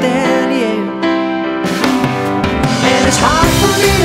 understand you. And it's hard for me.